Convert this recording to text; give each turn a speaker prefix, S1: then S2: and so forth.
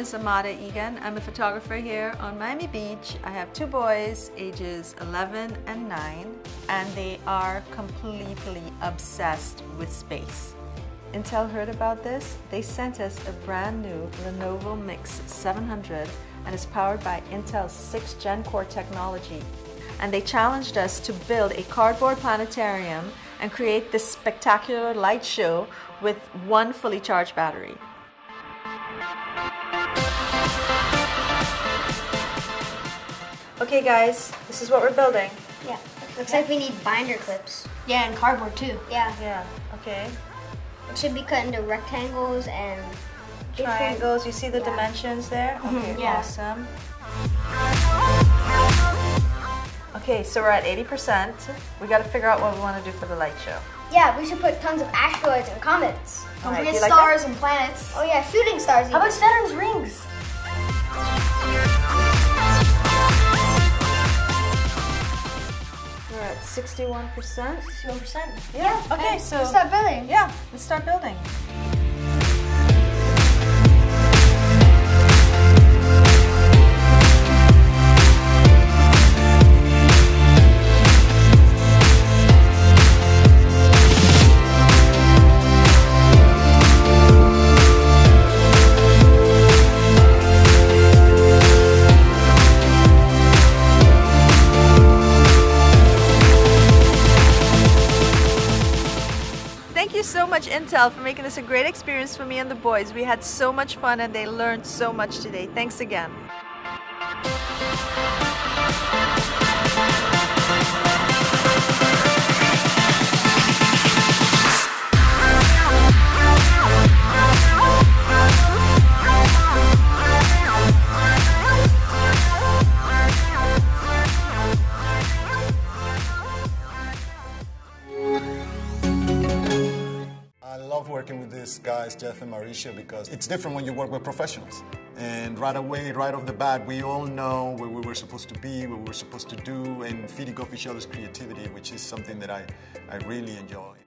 S1: is Amada Egan. I'm a photographer here on Miami Beach. I have two boys, ages 11 and 9, and they are completely obsessed with space. Intel heard about this. They sent us a brand new Lenovo Miix 700 and it's powered by Intel's 6th Gen Core technology. And they challenged us to build a cardboard planetarium and create this spectacular light show with one fully charged battery. Okay guys, this is what we're building.
S2: Yeah. Looks like we need binder clips.
S3: Yeah, and cardboard too.
S2: Yeah.
S1: Yeah, okay.
S2: It should be cut into rectangles and different-
S1: Triangles, you see the
S2: Yeah.
S1: dimensions there? Mm-hmm. Okay,
S3: yeah.
S1: awesome. Okay, so we're at 80%. We gotta figure out what we wanna do for the light show.
S2: Yeah, we should put tons of asteroids and comets.
S1: All right,
S3: Don't
S1: do you
S3: forget
S1: like
S3: stars and planets.
S2: Oh yeah, shooting stars.
S3: How about Saturn's rings?
S1: We're at 61%.
S3: 61%.
S1: Yeah, okay, so
S2: Let's start building.
S1: yeah, let's start building. So much, Intel, for making this a great experience for me and the boys. We had so much fun and they learned so much today. Thanks again.
S4: Working with these guys, Jeff and Mauricio, because it's different when you work with professionals. And right away, right off the bat, we all know where we were supposed to be, what we were supposed to do, and feeding off each other's creativity, which is something that I, I really enjoy.